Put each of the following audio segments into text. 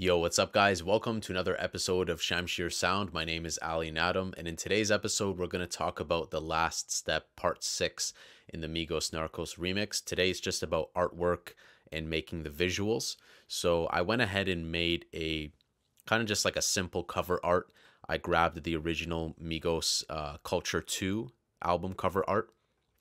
Yo, what's up, guys? Welcome to another episode of Shamshir Sound. My name is Ali Nadem, and in today's episode, we're going to talk about the last step, part six in the Migos Narcos remix. Today is just about artwork and making the visuals. So I went ahead and made a kind of just like a simple cover art. I grabbed the original Migos uh, Culture 2 album cover art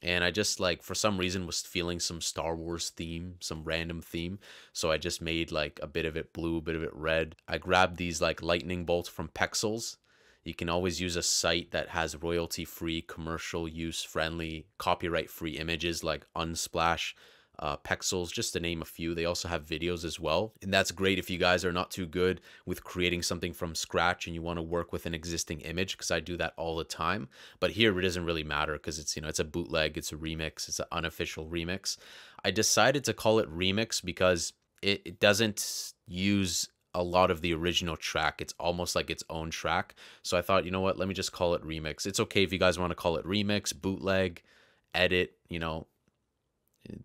and I just like for some reason was feeling some Star Wars theme, some random theme. So I just made like a bit of it blue, a bit of it red. I grabbed these like lightning bolts from Pexels. You can always use a site that has royalty free, commercial use friendly, copyright free images like Unsplash, uh, Pexels, just to name a few. They also have videos as well. And that's great if you guys are not too good with creating something from scratch and you want to work with an existing image, because I do that all the time. But here it doesn't really matter because it's, you know, it's a bootleg, it's a remix, it's an unofficial remix. I decided to call it remix because it, it doesn't use a lot of the original track. It's almost like its own track. So I thought, you know what, let me just call it remix. It's okay if you guys want to call it remix, bootleg, edit, you know,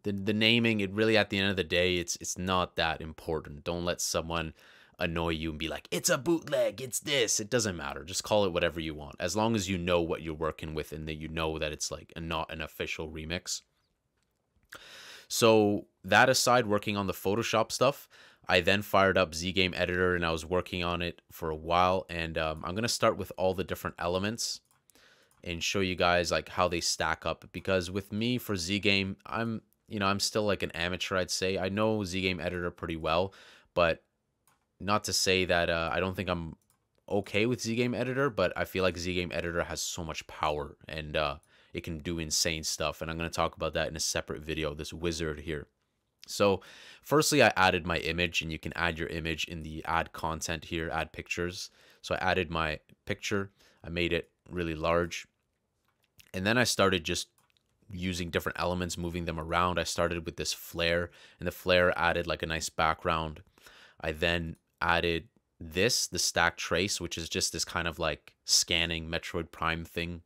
the the naming it really at the end of the day it's it's not that important. Don't let someone annoy you and be like it's a bootleg it's this. It doesn't matter. Just call it whatever you want. As long as you know what you're working with and that you know that it's like a, not an official remix. So that aside working on the photoshop stuff i then fired up z game editor and i was working on it for a while and um, i'm going to start with all the different elements and show you guys like how they stack up because with me for z game i'm you know, I'm still like an amateur, I'd say. I know Z Game Editor pretty well, but not to say that uh, I don't think I'm okay with Z Game Editor, but I feel like Z Game Editor has so much power and uh, it can do insane stuff. And I'm going to talk about that in a separate video, this wizard here. So, firstly, I added my image, and you can add your image in the add content here, add pictures. So, I added my picture, I made it really large. And then I started just using different elements, moving them around. I started with this flare, and the flare added like a nice background. I then added this, the stack trace, which is just this kind of like scanning Metroid Prime thing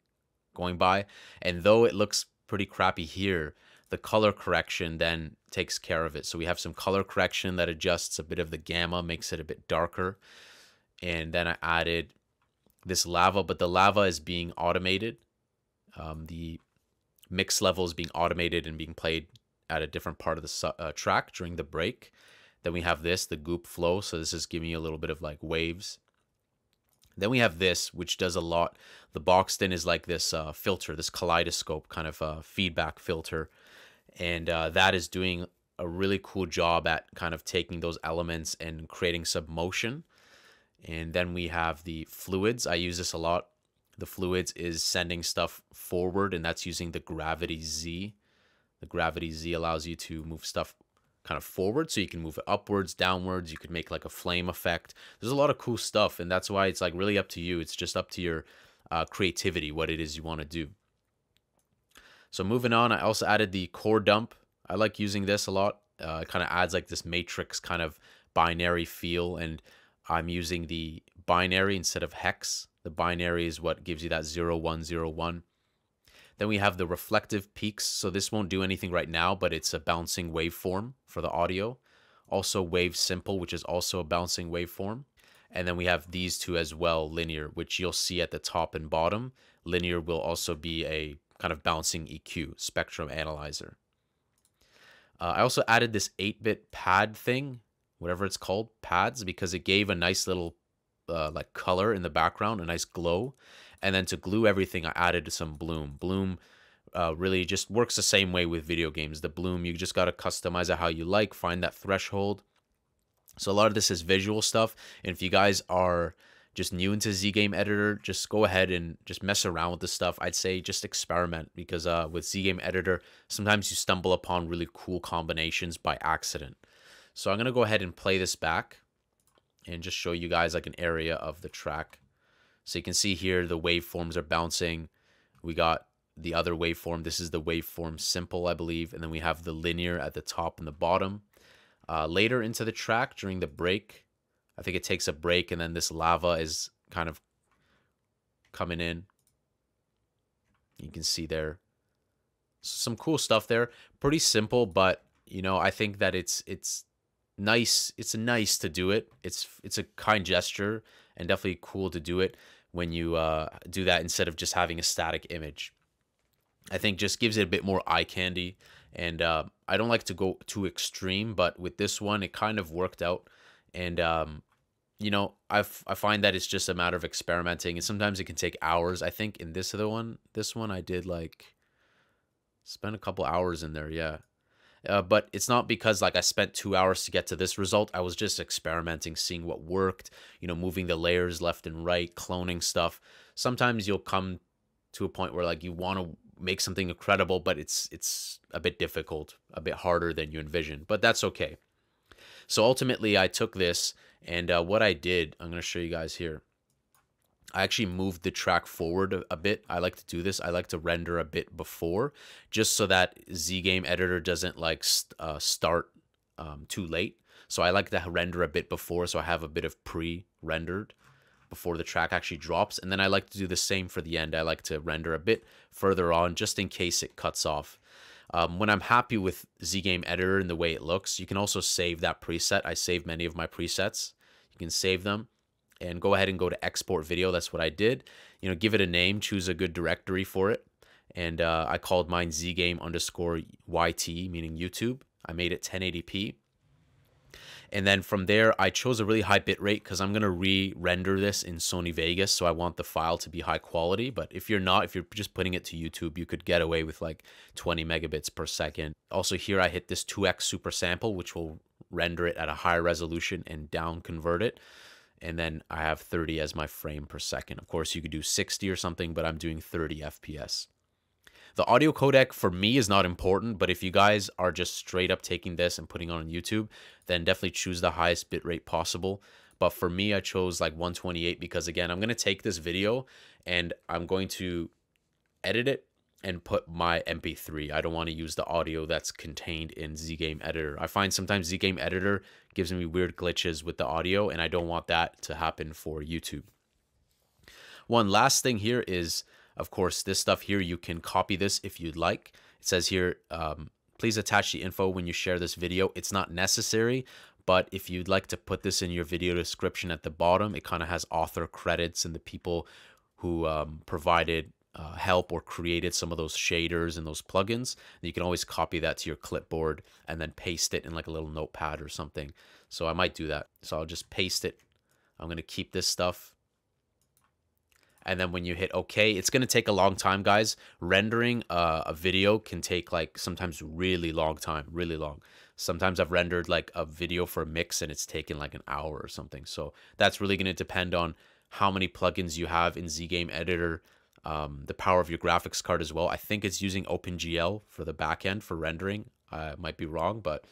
going by. And though it looks pretty crappy here, the color correction then takes care of it. So we have some color correction that adjusts a bit of the gamma, makes it a bit darker. And then I added this lava, but the lava is being automated. Um, the mix levels being automated and being played at a different part of the uh, track during the break. Then we have this, the goop flow. So this is giving you a little bit of like waves. Then we have this, which does a lot. The Boxton is like this uh, filter, this kaleidoscope kind of uh, feedback filter. And uh, that is doing a really cool job at kind of taking those elements and creating some motion. And then we have the fluids. I use this a lot the fluids is sending stuff forward, and that's using the gravity Z. The gravity Z allows you to move stuff kind of forward, so you can move it upwards, downwards. You could make like a flame effect. There's a lot of cool stuff, and that's why it's like really up to you. It's just up to your uh, creativity, what it is you want to do. So moving on, I also added the core dump. I like using this a lot. Uh, it kind of adds like this matrix kind of binary feel, and I'm using the binary instead of hex. The binary is what gives you that 0101. Then we have the reflective peaks. So this won't do anything right now, but it's a bouncing waveform for the audio. Also wave simple, which is also a bouncing waveform. And then we have these two as well, linear, which you'll see at the top and bottom. Linear will also be a kind of bouncing EQ, spectrum analyzer. Uh, I also added this 8-bit pad thing, whatever it's called, pads, because it gave a nice little uh, like color in the background, a nice glow. And then to glue everything, I added some bloom. Bloom uh, really just works the same way with video games. The bloom, you just got to customize it how you like, find that threshold. So a lot of this is visual stuff. And if you guys are just new into Z Game Editor, just go ahead and just mess around with the stuff. I'd say just experiment because uh, with Z Game Editor, sometimes you stumble upon really cool combinations by accident. So I'm going to go ahead and play this back and just show you guys like an area of the track. So you can see here the waveforms are bouncing. We got the other waveform. This is the waveform simple, I believe. And then we have the linear at the top and the bottom. Uh, later into the track during the break, I think it takes a break and then this lava is kind of coming in. You can see there some cool stuff there. Pretty simple, but you know, I think that it's it's nice it's nice to do it. It's it's a kind gesture and definitely cool to do it when you uh, do that instead of just having a static image. I think just gives it a bit more eye candy and uh, i don't like to go too extreme but with this one it kind of worked out. And um, you know I, I find that it's just a matter of experimenting and sometimes it can take hours. I think in this other one this one i did like spend a couple hours in there yeah uh, but it's not because like I spent two hours to get to this result. I was just experimenting, seeing what worked, you know, moving the layers left and right, cloning stuff. Sometimes you'll come to a point where like you want to make something incredible, but it's it's a bit difficult, a bit harder than you envision. But that's okay. So ultimately, I took this and uh, what I did, I'm going to show you guys here. I actually moved the track forward a, bit. I like to do this. I like to render a bit before, just so that Z Game Editor doesn't like st uh, start um, too late. So I like to render a bit before, so I have a bit of pre-rendered before the track actually drops. And then I like to do the same for the end. I like to render a bit further on, just in case it cuts off. Um, when I'm happy with Z Game Editor and the way it looks, you can also save that preset. I save many of my presets. You can save them and go ahead and go to export video. That's what I did. You know, give it a name, choose a good directory for it. And uh, I called mine zgame underscore YT, meaning YouTube. I made it 1080p. And then from there, I chose a really high bit rate because I'm going to re-render this in Sony Vegas. So I want the file to be high quality. But if you're not, if you're just putting it to YouTube, you could get away with like 20 megabits per second. Also here, I hit this 2x super sample, which will render it at a higher resolution and down convert it and then I have 30 as my frame per second. Of course, you could do 60 or something, but I'm doing 30 FPS. The audio codec for me is not important, but if you guys are just straight up taking this and putting on YouTube, then definitely choose the highest bitrate possible. But for me, I chose like 128 because again, I'm going to take this video and I'm going to edit it and put my MP3. I don't want to use the audio that's contained in Zgame Editor. I find sometimes Zgame Editor gives me weird glitches with the audio, and I don't want that to happen for YouTube. One last thing here is, of course, this stuff here, you can copy this if you'd like. It says here, um, please attach the info when you share this video. It's not necessary, but if you'd like to put this in your video description at the bottom, it kind of has author credits and the people who um, provided uh, help or created some of those shaders and those plugins. And you can always copy that to your clipboard and then paste it in like a little notepad or something. So I might do that. So I'll just paste it. I'm going to keep this stuff. And then when you hit OK, it's going to take a long time, guys. Rendering uh, a video can take like sometimes really long time, really long. Sometimes I've rendered like a video for a mix and it's taken like an hour or something. So that's really going to depend on how many plugins you have in Zgame Editor um, the power of your graphics card as well. I think it's using OpenGL for the backend for rendering. I might be wrong, but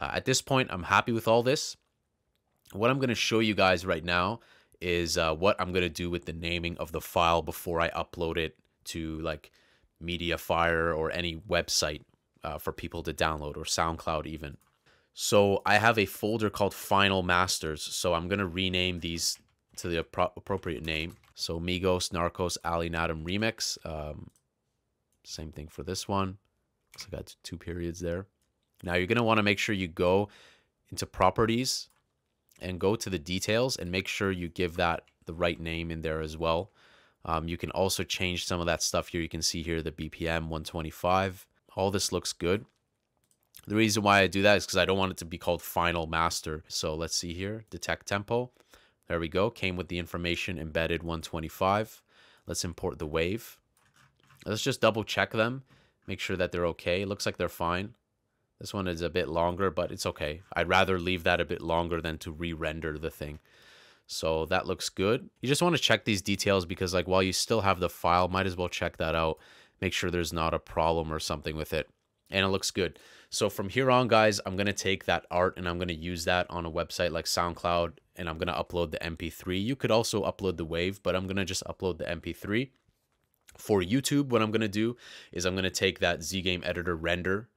uh, at this point, I'm happy with all this. What I'm going to show you guys right now is uh, what I'm going to do with the naming of the file before I upload it to like Mediafire or any website uh, for people to download or SoundCloud even. So I have a folder called Final Masters. So I'm going to rename these to the appropriate name. So Migos, Narcos, Ali Nadem remix. Um, same thing for this one. So I got two periods there. Now you're going to want to make sure you go into properties and go to the details and make sure you give that the right name in there as well. Um, you can also change some of that stuff here. You can see here the BPM 125. All this looks good. The reason why I do that is because I don't want it to be called final master. So let's see here, detect tempo. There we go. Came with the information embedded 125. Let's import the wave. Let's just double check them. Make sure that they're okay. It looks like they're fine. This one is a bit longer, but it's okay. I'd rather leave that a bit longer than to re-render the thing. So that looks good. You just want to check these details because like while you still have the file, might as well check that out. Make sure there's not a problem or something with it. And it looks good. So from here on, guys, I'm going to take that art and I'm going to use that on a website like SoundCloud and I'm going to upload the MP3. You could also upload the wave, but I'm going to just upload the MP3. For YouTube, what I'm going to do is I'm going to take that Zgame editor render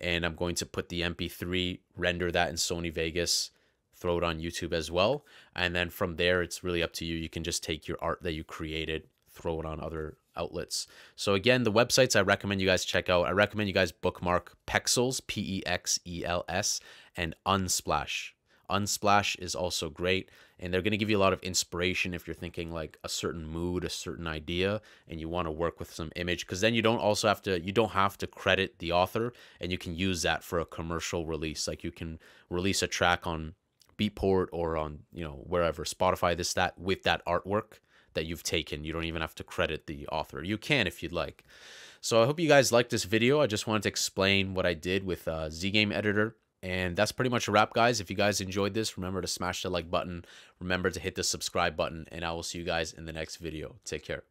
and I'm going to put the MP3, render that in Sony Vegas, throw it on YouTube as well. And then from there, it's really up to you. You can just take your art that you created, throw it on other outlets. So again, the websites I recommend you guys check out. I recommend you guys bookmark Pexels, P E X E L S, and Unsplash. Unsplash is also great, and they're going to give you a lot of inspiration if you're thinking like a certain mood, a certain idea, and you want to work with some image. Because then you don't also have to you don't have to credit the author, and you can use that for a commercial release. Like you can release a track on Beatport or on you know wherever Spotify, this that with that artwork that you've taken. You don't even have to credit the author. You can if you'd like. So I hope you guys liked this video. I just wanted to explain what I did with uh, Z Game Editor. And that's pretty much a wrap, guys. If you guys enjoyed this, remember to smash the like button. Remember to hit the subscribe button. And I will see you guys in the next video. Take care.